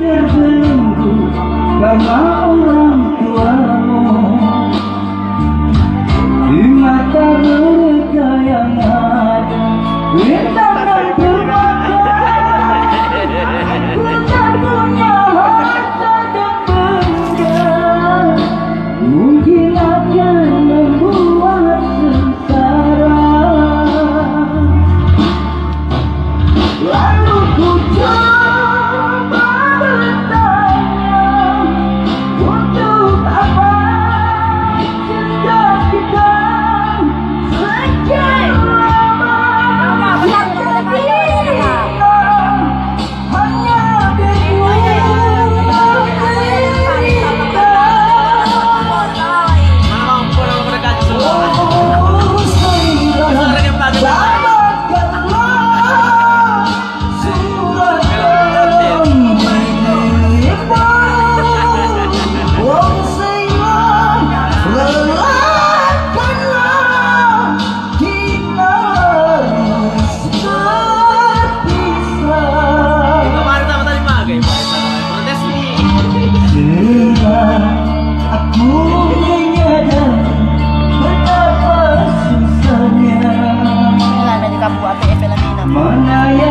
terbelenggu karena orang tuamu. Di mata mereka yang ada Oh no!